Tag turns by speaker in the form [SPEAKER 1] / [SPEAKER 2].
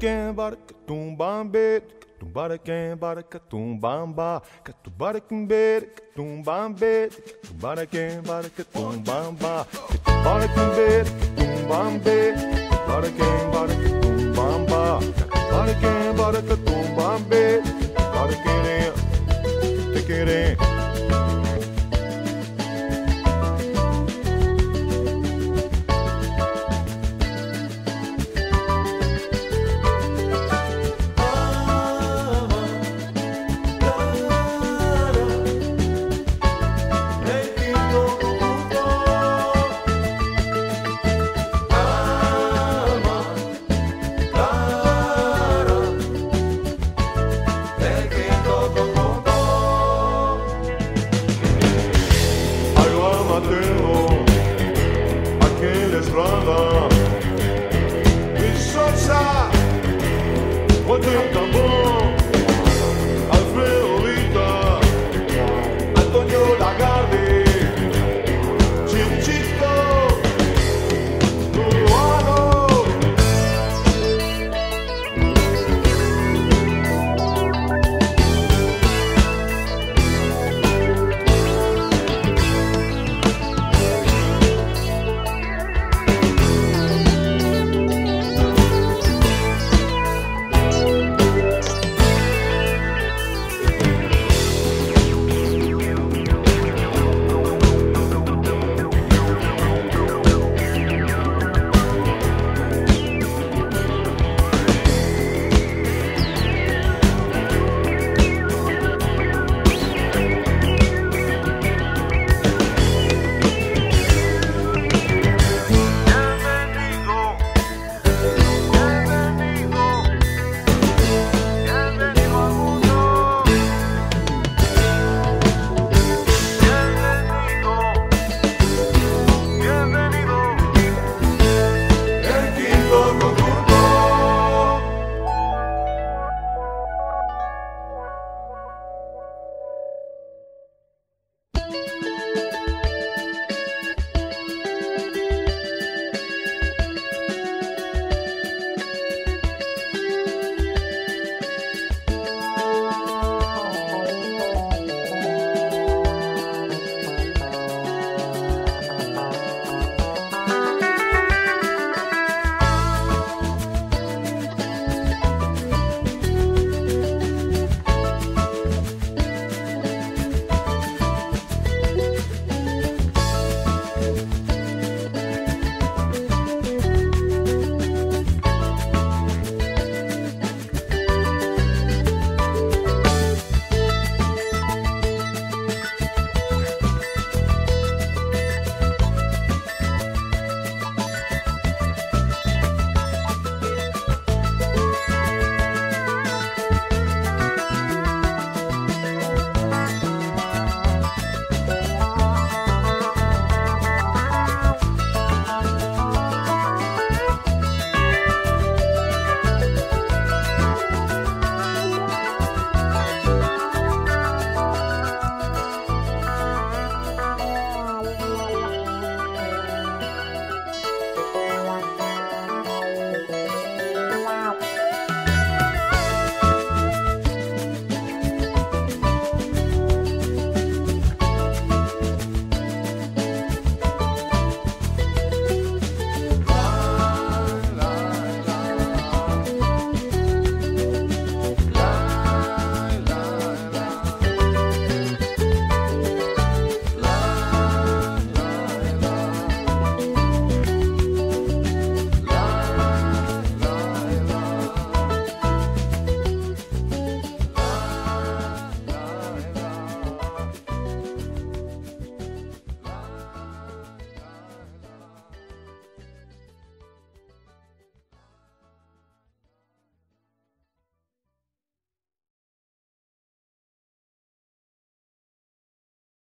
[SPEAKER 1] Barakatum barakatum Tumbarakem, baracatum, bamba, catubarakem, baracatum, bambe, tubarakem, baracatum, bamba, catubarakem, baracatum, bambe, tubarakem, baracatum. front of